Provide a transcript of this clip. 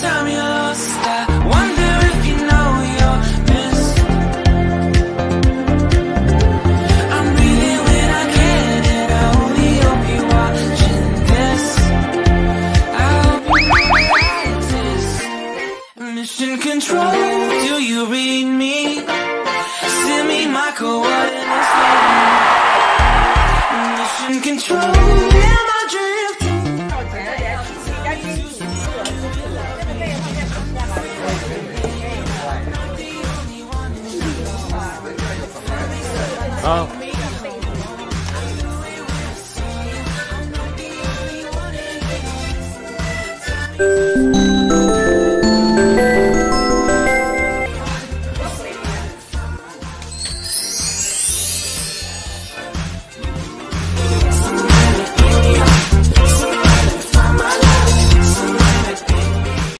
time you're lost I wonder if you know you're missed I'm breathing when I can And I only hope you're watching this I hope you Mission control, do you read me? Send me my coordinates. Mission control. Oh.